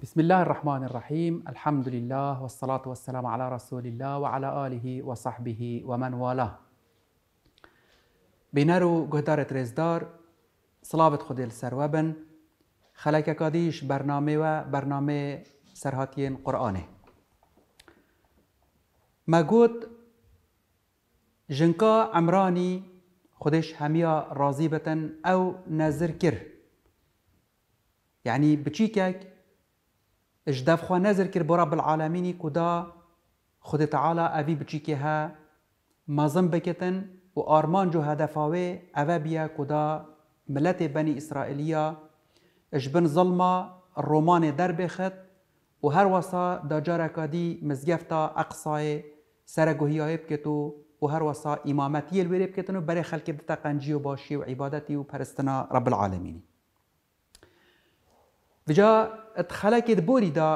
بسم الله الرحمن الرحيم الحمد لله والصلاة والسلام على رسول الله وعلى آله وصحبه ومن والاه بنرو قدارة رزدار صلاة خدل سروبن خلق قديش برنامه و برنامه سرهاتين قرآنه ما قد جنكا عمراني خدش هميا بتن او نظر كر يعني بچيكك اجداف خوا نازر كر برب العالمين كدا خد تعالى أبي بچيكي ما زنبكتن و آرمان جو هدفاوي أبابيا كدا ملت بني إسرائيلية اجبن ظلمة رومان در بخت و هر وسا دا جاركا دي مزگفتا أقصاي سرگوهيا بكتو و هر وسا إمامتي الويري بكتن بري خلق بتاقنجي و باشي و عبادتي و پرستنا رب العالمين Vija etxelekê di borî da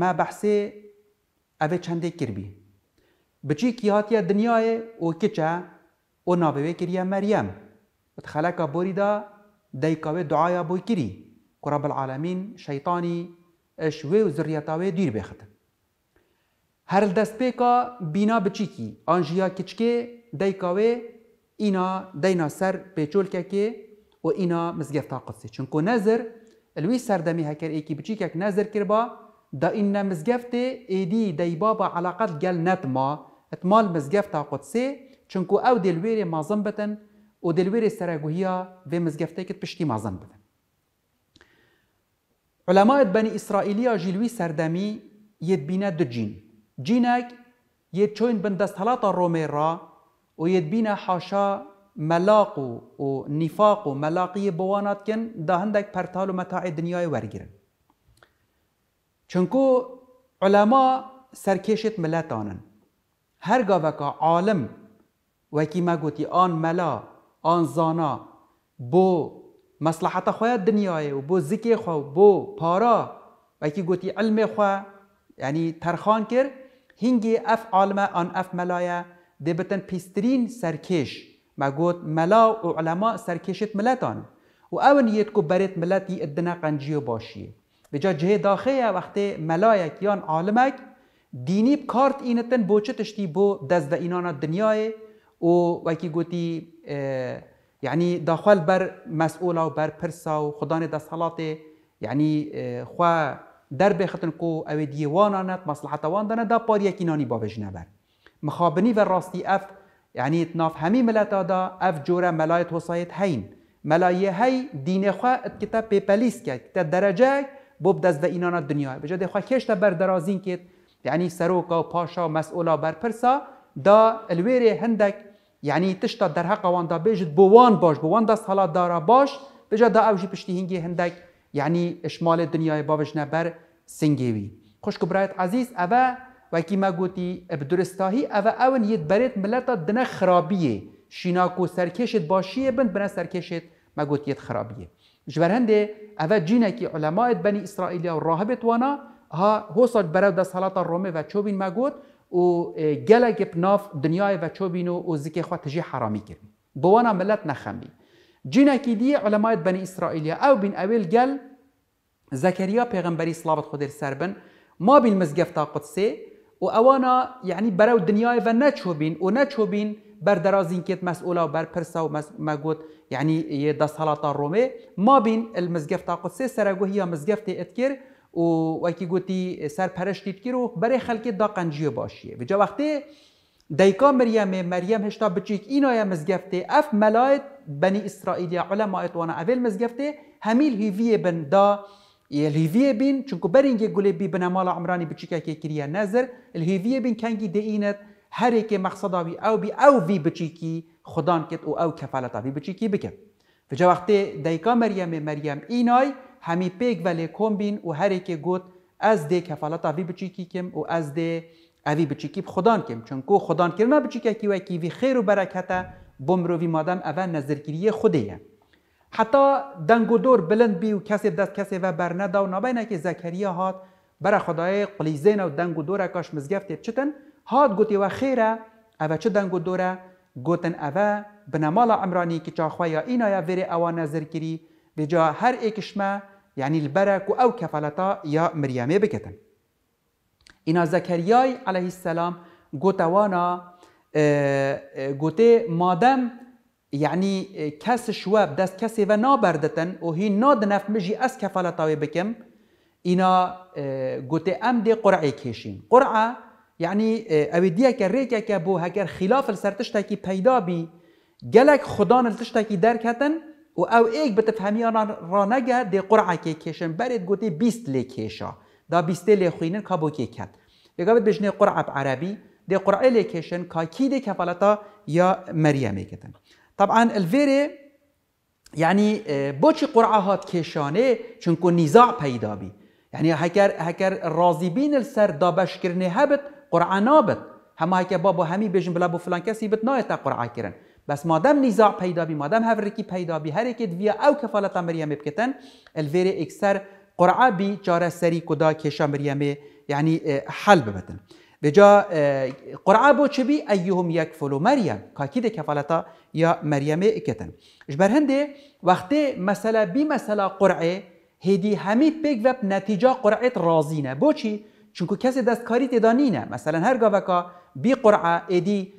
me behsê ev ê çendê kirbî. Biçîkî hatiye dinyayê û kiçe û navê wê kiriye Meryem. Etxeleka borî da deyka wê duaya boy kirî ku Rabbel alemîn şeytanî eş wê û zirriyeta wê dîr bêxit. Her li destpêka bîna biçîkî an jiya kiçkê deyka wê îna deyna ser pêçolkekê û îna mizgefta qisê. Çunku nezir الوی سردمی هکر ایکی بچیکک نظر کربا دا این مزگفت ایدی دی بابا علاقت گل نتما اتمال مزگفتا قدسی چونکو او دلویر مازم بتن و دلویر سرگوهیا به مزگفته کت پشتی مازم بتن علماء بني إسرائيلية جيلوي سردمي يدبينا دو جين جينك يتشوين بن دستالات الروميرا ويدبينا حاشا ملاق و نفاق و ملاقی بوانات کن دا هندک پرتال و متاع دنیای ورگیرن چونکو علما سرکشت ملت آنن هر گاوکا عالم وکی ما گوتی آن ملا آن زانا بو مصلحت خواه دنیای و بو ذکی خواه بو پارا وکی گوتی علم خواه یعنی ترخان کر هنگی اف عالم آن اف ملایا دبتن پیسترین سرکش ما گوت ملا و علما سرکشت ملتان و اون یت کو برت ملتی ادنا قنجیو باشیه بجا جه داخه وقتی ملایک یان عالمک دینی کارت اینتن بو چه تشتی بو دزد اینانا دنیای و وکی گوتی یعنی داخل بر مسئولا و بر پرسا و خدان دست یعنی خوا در بختن کو او دیوانانت مصلحت وان دانه دا پار یکینانی با بجنه بر مخابنی و راستی اف یعنی اتناف همی ملت آدا اف جورا ملایت وصایت هین ملایه هی دین خواه ات کتا پیپلیس کرد کتا درجه بوب دست و اینانا دنیا بجا دی خواه کشتا بر درازین کت یعنی سروکا و پاشا و مسئولا برپرسا دا الویره هندک یعنی تشتا در حق وان دا بیجد بوان باش بوان دا سالا دارا باش بجا دا اوجی پشتی هنگی هندک یعنی اشمال دنیای باوش نبر سنگیوی خوش کبرایت عزیز اوه وكي ما قوتي بدرستاهي او اون يد برید ملتا دنا خرابيه شیناکو سركشت باشیه بند بنا سركشت ما قوتي يد خرابيه جبر هنده او جينكي علماء بني اسرائیلیا و راهبت وانا ها هو صد برو ده صلاه الرومي و چوبین ما قوت و اه، گلگ پناف دنیای و چوبین و زکی خواه تجی حرامی کرد بوانا ملت نخمی جینکی دی علماء بنی اسرائیلیا او بین اول گل زكريا پیغمبری صلابت خود سربن ما بین مزگفتا قدسي و اوانا یعنی يعني برای دنیای و نچو بین و نچو بین بر درازين كيت مسؤولة پرسا و وما قلت يعني يدا سلطة الرومي ما بين المزقفة قدسي سرقو هي مزقفة اتكير و وكي قلتي سر برشتي تكر و بري خلقي دا قنجيو باشيه بجا وقتي دایکا مريم مريم هشتا بچیک اينا يا مزقفة اف ملايت بني اسرائيل يا علماء وانا اول مزقفة هميل هیویه بن دا الهیویه بین چونکو برینگه گله بی بنا مالا عمرانی بچیکه که کریه نظر الهیویه بین کنگی دینت هر که مقصدا بی او بی او وی بچیکی خدان کت او او کفالتا بی بچیکی بکن فجا وقتی دیکا مریم مریم اینای همی پیگ ولی کم بین و هر که گوت از دی کفالتا وی بچیکی کم و از دی اوی بچیکی خدان کم چونکو خدان کرنا بچیکه کی و کی وی خیر و برکته بمروی مادم اول نظرگیری خودیه حتی دنگ و دور بلند بی و کسی دست کسی و بر ندا و نابینه که زکریا هات برا خدای قلیزین و دنگ و دوره کاش مزگفتی چتن هات گوتی و خیره اوه چه دنگ و دوره گوتن اوه بنمال عمرانی که چاخوه یا اینایا ویره اوان نظر کری و جا هر ایکشمه یعنی البرک و او کفالتا یا مریمه بکتن اینا زکریای علیه السلام گوتوانا گوته مادم یعنی کس شواب دست کسی و نابردتن و هی نادنف مجی از کفالتاوی بکم اینا گوته ام دی قرعه کشیم. قرعه یعنی اوی دیه که ریکه که بو هکر خلاف سرتشتا کی پیدا بی گلک خدا نلتش کی درکتن و او ایک بتفهمی آن را نگه دی قرعه که کشن برید گوته بیست لی کشا دا بیست لی خوینن بو که کت یکا بید بجنه قرعه عربی دی قرعه لی کشن کی دی کفالتا یا مریمه کتن طبعا الویره یعنی قرعهات قرعه هات کشانه چونکو بي پیدا بی یعنی هەکەر بين السر سەر دابەشکردنێ هبت قرعه نابت هەماکە با بابا همي بيجن بلا بو فلان كسي بت نایێتە پیدا بەس مادم نیزاع پیدا پیدا هر پەیدابی هەرێکی او ئەو مريم مریەمێ الفيري اكسر قرعه بی چاره سری کدا کێشە مريم یعنی حل ببتن بجا قرعه بۆ چبی ايهم یک فلو مەریەم کاکی یا مریمه اکتن جبر هنده وقتی مثلا بی مثلا قرعه هدی همی پیک وب نتیجه قرعه راضی نه بو چی چونکو کسی دستکاری تدانی نه مثلا هر گاوکا بی قرعه ایدی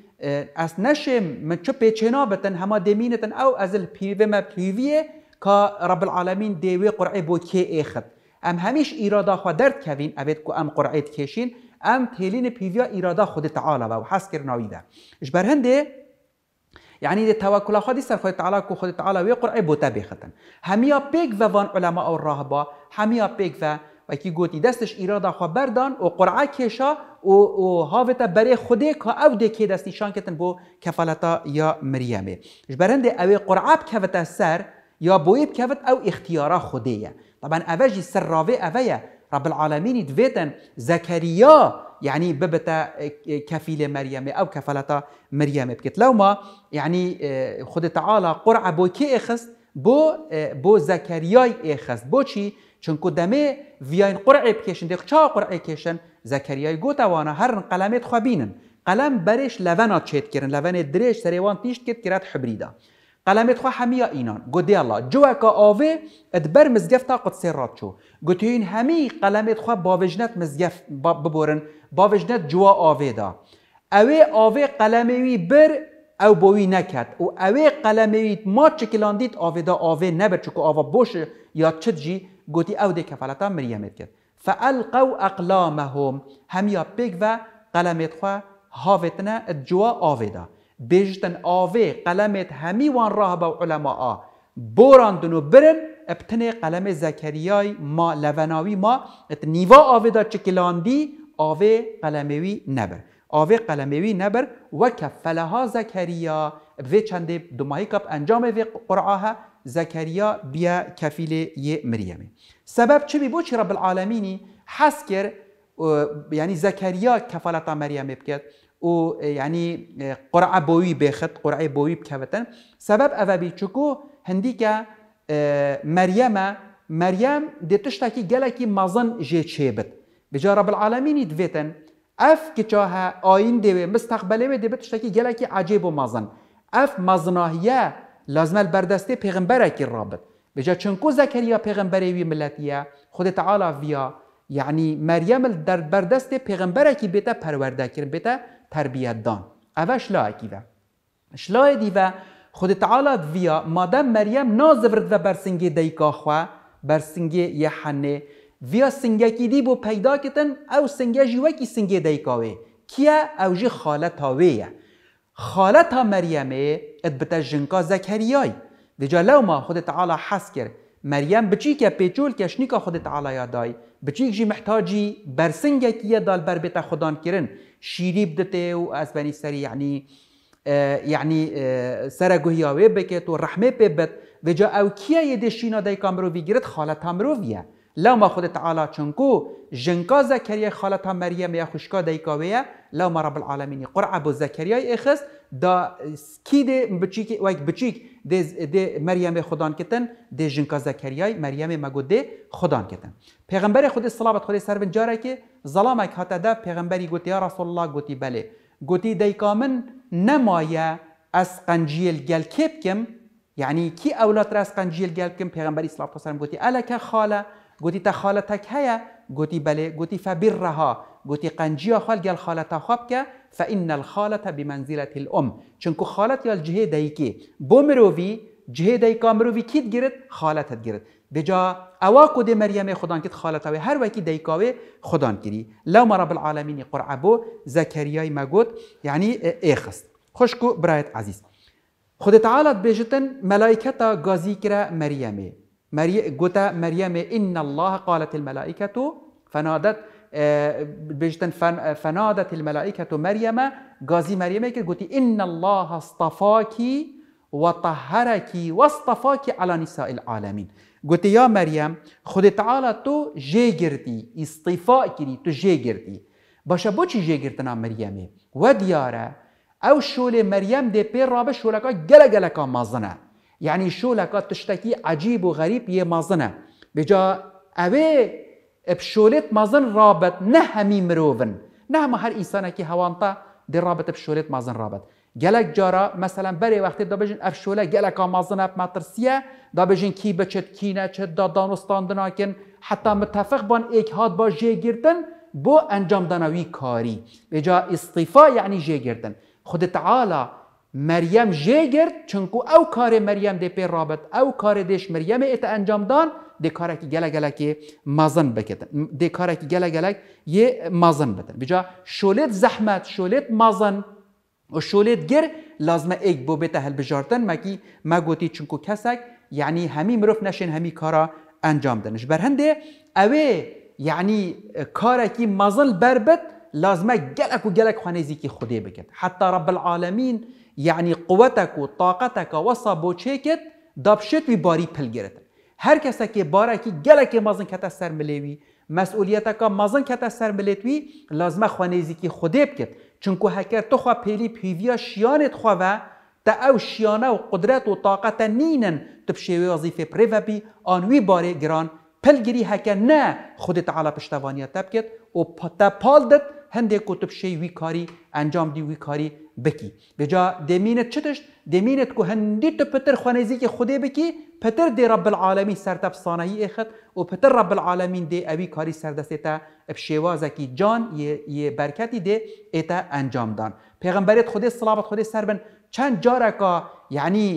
از نشم من چو پیچنا بتن همه دمینتن او از الپیوه ما پیویه که رب العالمین دیوی قرعه بو که ایخد ام همیش ایرادا خوا درد کوین اوید که ام قرعه کشین ام تیلین پیویا ایرادا خود تعالی و حس کرناوی ده یعنی دی توکل خودی سر خود تعالی کو خود تعالی وی قرآن بوته بختن همیا پیک و وان علما و راهبا همیا پیک و وکی گوتی دستش ایرادا خو بردان و قرعه کشا و, و هاوتا برای خودی که او دی که دستیشان کتن بو کفالتا یا مریمه جبرند او قرعه بکوتا سر یا بویب کوت او اختیارا خودیه طبعا اوجی سر راوی اویه رب العالمین دویتن زکریا يعني ببتا كفيلة مريم أو كفلتا مريم بكت لو ما يعني آه، خد تعالى قرعة بو كي إخست بو آه، بو زكرياي إخست بو شي چونکو دمه ویاین قرعه بكيشن دیخ چا قرعه کشن زكرياي گوتا وانا هر قلمت خوابینن قلم برش لونا چیت كرن لون درش سريوان تيشت کت کرد قلمت خو همیا اینان گودی الله جو کا آوه ادبر مزگفتا قدس رات چو این همی قلمت خو باوجنت مزگف ببورن باوجنت جوا آوه دا اوه آوه قلموی بر او بوی نکد و اوه قلموی ما چکلاندید آوه دا آوه نبر چکو آوه بوش یا چد جی گوتی او دی کفالتا مریمت کرد فالقوا اقلامهم همیا بگ و قلمت خو ات جوا آوه دا بیجتن آوه قلمت همیوان راهبه و علماء براندن و برن ابتنه قلم زکریای ما لوناوی ما ات نیوا آوه دا چکلاندی آوه قلموی نبر آوه قلموی نبر و کفلها زکریا به چند دماهی کب انجام وی قرعه زکریا بیا کفیل یه مریمه سبب چه بی بوچی رب العالمینی حس کر یعنی زکریا کفالتا مریم بکرد و یعنی قرعه بوی بخت قرعه بوی بکوتن سبب اوه بی چکو هندی که مریم مریم ده تشتاکی گلکی مزن جه چه بد بجا رب العالمین اف کچا ها آین ده مستقبل مستقبله وی گلکی عجیب و مزن اف مزناهیه لازم البردسته پیغمبره کی رابط بجا چنکو زکریا پیغمبره وی ملتیه خود تعالی ویا یعنی مریم در بردست پیغمبره که بیتا پرورده کرد بیتا تربیتدان اوه شلاکیوه شلای دیوه خود تعالی ویا مادم مریم نازورد و برسنگی دیکا خوا برسنگی یه حنه ویا سنگکی دی بو پیدا کتن او سنگه جیوکی سنگی دیکاوه کیا او جی خالتا ویه خالتا مریمه ادبتا جنکا زکریای دجا لو ما خود تعالی حس کرد مریم بچیک پیچول کشنیکا خود تعالی یادای بچیک جی محتاجی برسنگه کیه دال بر بیت خدان کرن شیری بدته و از بنی سری یعنی یعنی سر گوهیاوی بکت و رحمه پی بد و جا او کیه یه دشینا دای کامرو بگیرد خالتا مروویه لما خود تعالی چونکو جنکا زکریا خالتا مریم یا خوشکا دای کاویه لما رب العالمین قرعه بو زکریای اخست دا سکیده بچیک وای بچیک د د مریم خدان کتن د جنکا زکریای مریم مگو د خدان کتن پیغمبر خود صلوات خود سر جاره کې ظلام یک هاته ده پیغمبری گوتی یا رسول الله گوتی بله گوتی دی کامن نمایه از قنجیل گل کپ کم یعنی کی اولاد را از قنجیل گل کم پیغمبری صلوات خود سر گوتی الک خاله گوتی تا خاله تک هيا گوتی بله گوتی رها، گوتی قنجی خال گل خالتا خواب که این الخالت بمنزله الام چون که خالت یال جهه دایکی بومروی جهه دایکا مروی کید گرد خالتت گرد دجا اوا کو د مریم خدان کید خالتا و هر وکی دایکاوه خدان کری لو رب العالمین قرعبو زکریای مگوت یعنی اخست خوشکو برایت عزیز خود تعالی بجتن ملائکتا گازی کرا مریمه مري... جوتا مريم إن الله قالت الملائكة فنادت آه، بجتن فنادت الملائكة مريم غازي مريم كده قلت إن الله اصطفاك وطهرك واصطفاك على نساء العالمين قلت يا مريم خد تعالى تو جيجرتي گردي اصطفاء تو جيجرتي باشا بوتشي جي مريم وديارة او شول مريم دي بير رابش جلا گلگلكا مازنه یعنی شولکا تشتکی عجیب و غریب یه مازنه بجا اوه بشولت مازن رابط نه همی مروون نه همه هر ایسانه که هوانتا دی رابط بشولت مازن رابط گلک جارا مثلا بری وقتی دا بجن افشوله گلک آمازن اپ مترسیه دا بجن کی بچت کی نچت دا دانستان دناکن حتی متفق بان ایک هاد با جه گردن بو انجام دنوی کاری بجا استیفا یعنی جه گردن خود تعالی مریم جه گرت چونکو او کار مریم دی پی رابط او کار دیش مریم ایت انجام دان دی کارک گله گله که مازن بکتن دی کارک گله گله یه مازن بدن بجا شولت زحمت شولت مازن و شولت گر لازمه ایک بو بیت هل بجارتن مکی ما گوتی چونکو کسک یعنی همی مروف نشین همی کارا انجام دنش بر هنده اوه یعنی کارکی مازن بربت لازمه گلک و گلک خانه زیکی خوده بکت حتی رب العالمین یعنی قوتک و طاقتک و سابوچیکت دابشت وی باری پل گرتن هر کس که باره کی گلک مازن کته سر ملیوی مسئولیت که مازن کته سر ملیتوی لازمه خوانیزی که خودی بکت چونکو هکر تو خواه پیلی پیویا شیانت خواه و تا او شیانه و قدرت و طاقت نینن تو بشیوی وظیفه پریوه بی آنوی باره گران پلگیری هکر نه خودت علا پشتوانیت تبکت و پتا پالدت هەندێک کتبشەی وی کاری ئەنجامدی وی کاری بکی بجا دمینت چتشت دمینت کو هەندی تو پتر خوانێزیکی خودێ بکی پتر دی رب العالمین سەرتەفسانایی ئێخت و پتر رب العالمین دێ ئەوی کاری سەردەستێتە شێوازەکی جان یە بەرکەتی دێ ئێتە ئەنجامدان پێغمبەرێت خودێ سلابەت خودێ سەر بن چەند جارەکە یعنی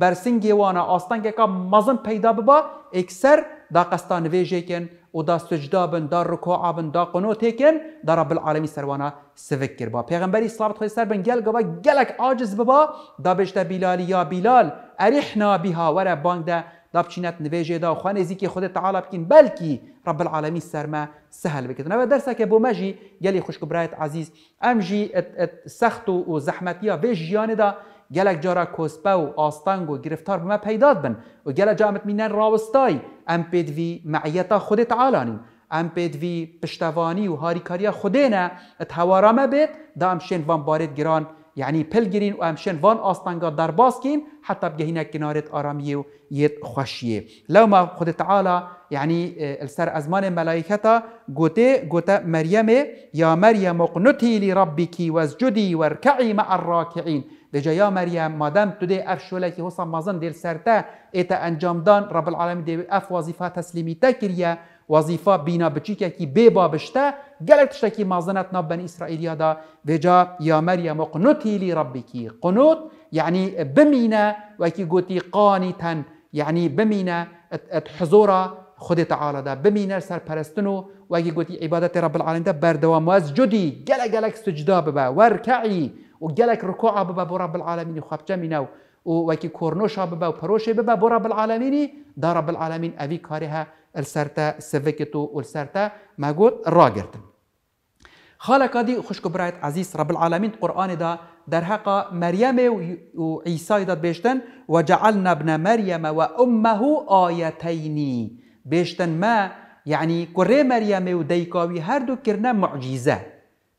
بەرسنگێوانە ئاستانگێکە مەزن پەیدا ببا ئێکسەر دا قستان ویژیکن و دا سجدا بن دا رکوع بن دا قنوت کن دا رب العالمین سروانا سفک کربا پیغمبری صلوات خدا سر بن گل گوا گلک عاجز ببا دا بشته بلال یا بلال اریحنا بها وره بانگ ده دا بچینت نویجه دا خوان ازی که خود تعالی بکن بلکی رب العالمین سرما سهل بکن و درسه که بو مجی گلی خوشکبرایت عزیز ام جی سخت و زحمتیا ویجیان دا گلک جارا کسبه و آستنگ و گرفتار به ما پیداد بن و گلک جامت مینن راوستای ام پیدوی معیتا خود تعالانین ام پیدوی پشتوانی و هاریکاری خوده نه اتوارا ما بید دا امشین وان بارد گران یعنی پل گرین و امشین وان آستنگا در باز کین حتی بگهینه کنارت آرامیه و یه خوشیه لو ما خود تعالی يعني السر أزمان ملائكة قوتي قوتا مريم يا مريم اقنتي لربك واسجدي واركعي مع الراكعين Deja ya Meryem madem tu dê ev şolekî hosa mazin dêr ser te ê te encamdan Rabbil Alemî dê ev wazîfa teslimî te kiriye wazîfa bîna biçîkekî bêba bişte gelek tiştekî mazin et nav ben İsraîliya da vêca ya Meryem qunutî lî rabbikî qunut yani bimîne wekî gotî qanî ten yani bimîne hizora خودی تعالی ده بمینه سرپرستن و وگی گوتی عبادت رب العالمین ده بردوام و از جدی گله گلک سجدا ببه ورکعی و وجلك ركوع ببا برا العالمين خاب جمينا و وكي كورنوشا ببا و وبروشي ببا برا العالمين دا رب العالمين أبي كارها السرتا سفكتو والسرتا ما قلت راجرتن خالك دي خشك برايت عزيز رب العالمين قرآن دا در حق مريم وعيسى دا بيشتن وجعلنا ابن مريم وأمه آيتين بيشتن ما يعني كري مريم وديكاوي هردو كرنا معجزة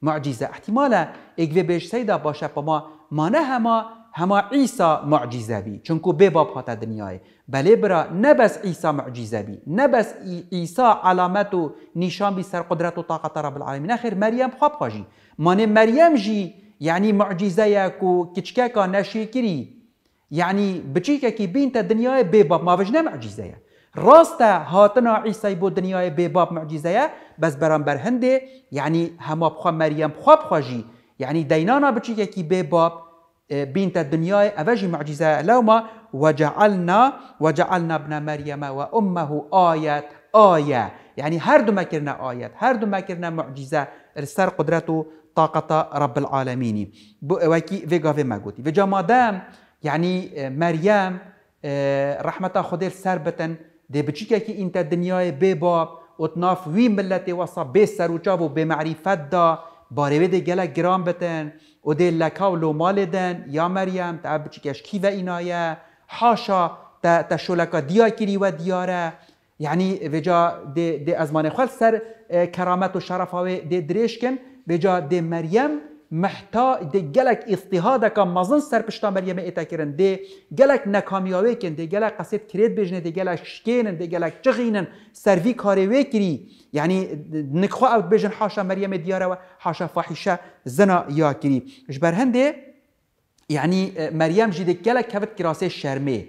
معجزة احتمالا بهش سیدا باشه پا ما مانه همه همه عیسی معجزه بی چونکو باب هاته دنیای بله برا نه بس عیسی معجزه بی نه بس عیسی علامت و نشان بی سر قدرت و طاقت رب العالمین اخر مریم خواب خواجی مانه مریم جی یعنی معجزه یکو کو که نشی نشکری یعنی که که بین تا دنیای باب ما وجنه معجزه یا راست هاتنا عیسی بود دنیای بباب معجزه بس برام بر هنده یعنی همه بخواه مریم خواب خواجی يعني دينانا كي بيباب اه، بنت الدنيا أفجي معجزة لوما وجعلنا وجعلنا ابن مريم وأمه آية آية يعني هر دو ما كرنا آيات هر دو ما كرنا معجزة السر قدرته طاقة رب العالمين وكي فيغا في ماغوتي فيجا مادام يعني اه، مريم اه، رحمة خدير سربتن دي بچيكا كي انت الدنيا بيباب وتناف وي ملتي وصا بيسر وجابو بمعرفة دا باروید گلا گرام بتن و ده لکاو لو مال دن یا مریم تا کش کی و اینایه حاشا تا تا شلکا دیا کری و دیاره یعنی وجا ده, ازمان خال سر کرامت و شرفاوی ده کن وجا ده مریم mehta de gelek istihadeka mazın serpiştan beryeme etekirin de gelek nekamiyavekin de gelek kaset kiret bejne de gelek şikenin de gelek çıginin servi kare vekiri yani nikho ev bejin haşa meryeme diyara ve haşa fahişe zina yakiri jber hende yani meryem jidek gelek kevet kirase şerme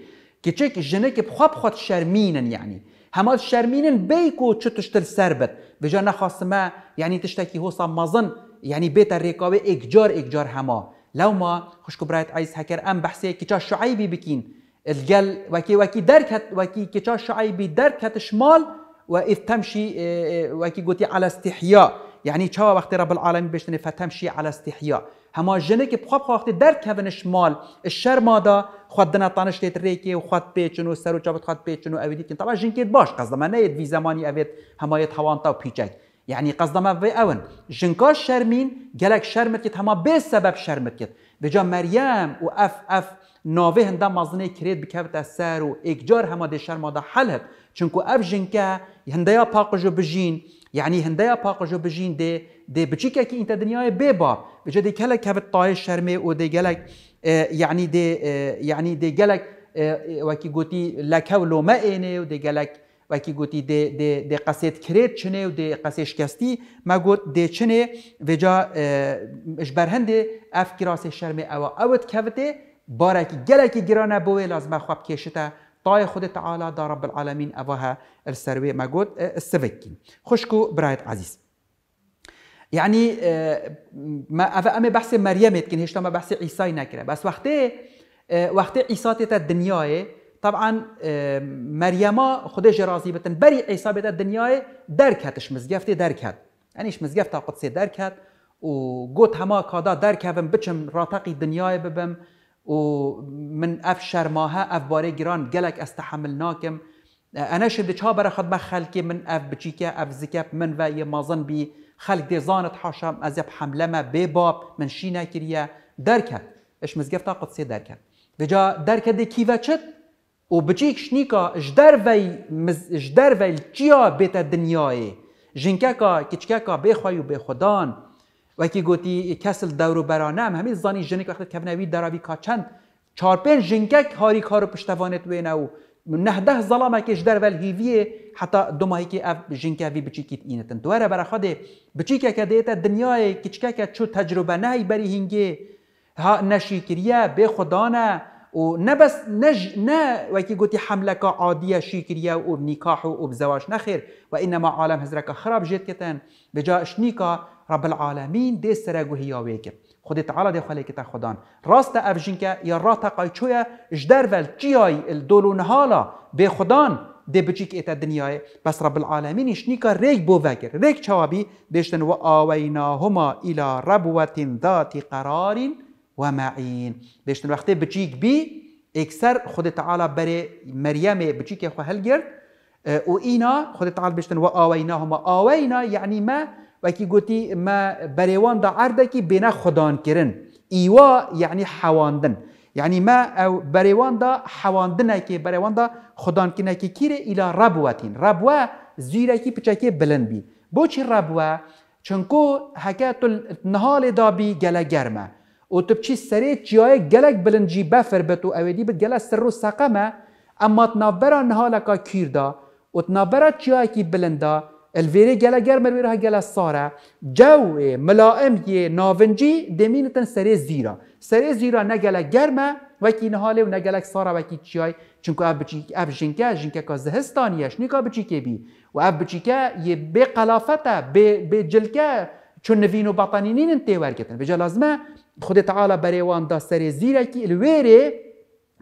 keçek jinek bxwa bxwa şerminin yani هما شرمینن بیکو چه تشتل سر بد بجا نخواستما یعنی تشتکی هوسا مزن يعني بيت الرقابة إكجار إكجار هما لو ما خشكو برايت عايز هكر أم بحسي كيشا شعيبي بكين الجل وكي وكي درك هت وكي كيشا شعيبي درك هت شمال وإذ تمشي اه، اه، وكي قوتي على استحياء يعني تشاوى وقت رب العالمين بيشتني فتمشي على استحياء هما جنك بخواب خو وقت درك هفن شمال الشر مادا خود دنا طانش ليت ريكي وخود بيتشنو سرو جابت خود بيتشنو أبيديتين طبعا جنكيت باش قصد ما نايد في زماني أبيت هما يتحوانطا وبيجاك یعنی قصدم اوی اون جنکا شرمین گلک شرمت کت هما به سبب شرمت کت بجا مریم و اف اف ناوه هنده مزنه کرید بکبت از سر و اکجار هما ده شرما ده حل هد چونکو اف جنکا هنده یا پاقجو بجین یعنی هنده یا پاقجو بجین ده ده بچیکه که انت دنیای بباب بجا ده کلک کبت طای شرمه و ده گلک یعنی ده یعنی ده گلک وکی گوتی لکه و لومه اینه و ده گلک و کی گوتی د د د قصید کرد چنه و د قصیش کستی ما گوت د چنه و جا برهند اف کراس شرم او اوت کوته بارا کی گله کی گرانه بو لازم خواب کشته طای خود تعالی دا رب العالمین اوها السروی ما گوت خوشکو برایت عزیز یعنی ما ام بحث مريم يمكن هشتا ما بحث عیسی نکره بس وقتی وقتی عیسات ته دنیاه طبعا آه، مريما خدای راضی بتن بری عیسی الدنياي دنیای اش مزگفتی درکت يعني اش تا قدسی درکت و قوت هما کادا درکبم بچم راتقي دنياي ببم و من اف شرماها اف باري جران گلک استحمل ناكم انا شد چا بر خد بخلکی من اف بچیکه اف زکب من و یه مازن بي خلق دي زانت حاشم ازب حملما حمله باب من شينا كريا درکت اش مزگفت قدس قدسی بجا درکت دي كيفا چت و بچیک شنیکا وی مز... وی چیا بیت دنیای جنککا به خداان و کی گویی گوتی کسل دورو برانه هم همین زانی جنک وقت کبنوی دراوی کا چند چار پنج جنکک هاری کارو پشتوانت وینه و نه ده ظلامه که جدرول هیویه حتی دو ماهی که اف جنکوی بچیکیت اینتن دوره برا خود بچیکه که دیتا دنیای کچکه که چو تجربه نهی بری هنگه ها نشیکریه به خدانه و نه بس نج نه وکی گوتی حمله کا عادیه شی و بنکاح و بزواج نخیر و انما عالم هزرکا خراب جيت کتن بجا شنيكا رب العالمین دی سرگو هیا ویکر خود تعالی دی خلی کتا خدان راست افجین که یا را تقای چویا اجدر ول چیای الدولون هالا به خدان دی بچیک ایتا دنیای بس رب العالمین شنيكا ریک بو فاكر ریک چوابی بیشتن و آویناهما الى ربوة ذات قرارین و معین بشتن وقتی بچیک بی اکثر خود تعالی بر مریم بچیک خو هل گرد و اینا خود تعالی بشتن و آویناهم آوینا یعنی ما وکی گوتی ما بریوان دا عرده کی بنا خدان کرن ایوا یعنی حواندن یعنی ما او بریوان دا حواندنه که بریوان دا خدان کنه که کیره الى ربوتین ربوه زیره کی پچکه بلند بی بو چی ربوه چونکو حکایت النهال دابی گله گرمه او تو بچی سری چیای گلک بلنجی بفر بت و اویدی بت گله سر و سقمه اما تنابرا نهالکا کیردا و تنابرا چیای کی بلندا الویری گله گرم الویرها گله ساره جو ملائم یه ناونجی دمینتن سری زیرا سری زیرا نه گله گرمه وکی نهاله و نه گلک ساره وکی چیای چونکو اب بچی اب جنکه جنکه که زهستانیش نیکا بچی که بی و اب بچی که یه به قلافته به جلکه چون نوین و بطنینین انتی ورگتن بجا لازمه خود تعالی برای وان دا سر زیره کی الویره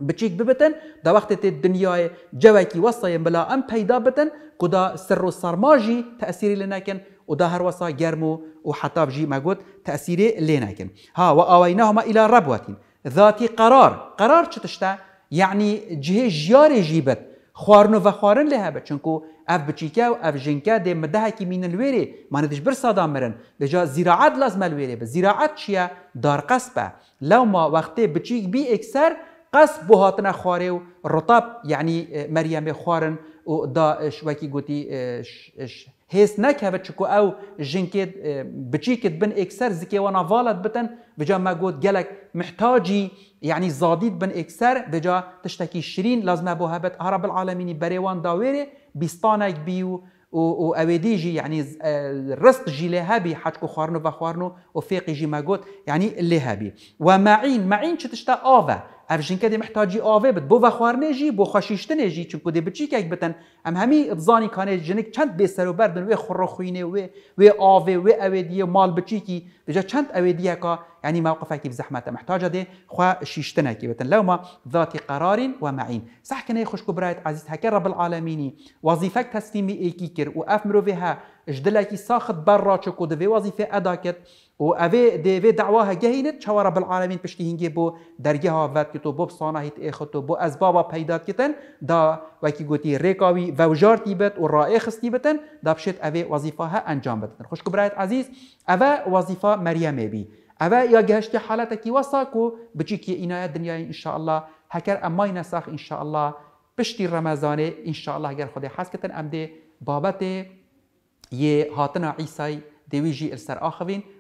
بچیک ببتن دا وقت تی دنیای جوکی وصای بلا ام پیدا بتن کدا سر و سرماجی تأثیری لنکن و دا هر وصا گرمو و حتاب جی مگود تأثیری لنکن ها و آویناهما الى ربوتین ذاتی قرار قرار چتشتا یعنی جهه جیار جیبت خوارنو و خوارن لها بچنکو ev biçîke û ev jinke dê midehekî mînin wêrê mane tişbir sada mirin Beja ziraet laz mel wêrê bi ziraet çiye dar qesb be Lewma wextê biçîk bî ekser qes bo hatine xwarê û rotab yanî e, meryemê xwarin û da e, şwekî gotî e, hêz nekeve çiku ew jinkê biçîket bin ekser zikê wana valet bitin Beca me got gelek mihtacî yani zadît bin ekser beca tiştekî şirîn lazme bo hebet Arab alemînî berêwan da wêrê بیستانێک بی و و ئەوێ دیژی یعنی ڕست ژی لێ حاج حچک و خواردن و بە خواردن يعني و فێقیژی مەگوت یعنی تشتا اوفا اف جنکه دی محتاجی آوه بد بو وخوار نه جی بو نه جی چونکو دی بچی که بتن ام همی ابزانی کانه جنک چند به سر و بردن و خرخوینه و و آوه و اوه دیه مال بچی کی بجا چند اوه دیه که يعني موقف كيف زحمته محتاجة دي نه شيشتنا بتن لو ما ذات قرار ومعين صح كنا خوش كبرايت عزيز هكا رب العالمين وظيفك تسليمي و افمرو فيها جدلكي ساخت برا تشكو دي وظيفة اداكت و اوه دیوی دعوا هگهینت چوا رب العالمین پشتی هنگی بو درگه ها ورد که تو بو بسانهیت ایخو تو بو از بابا پیدات کتن دا وکی گوتی ریکاوی ووجار تیبت و رائع خستی بتن دا پشت اوه وظیفه ها انجام بدن خوش برایت عزیز اوه وظیفه مریمه بی اوه یا گهشتی حالت کی وسا کو بچی که اینا دنیا انشاءالله هکر امای نسخ انشاءالله پشتی رمضانه انشاءالله اگر خدا حس کتن امده بابت یه هاتنا عیسی دویجی السر آخوین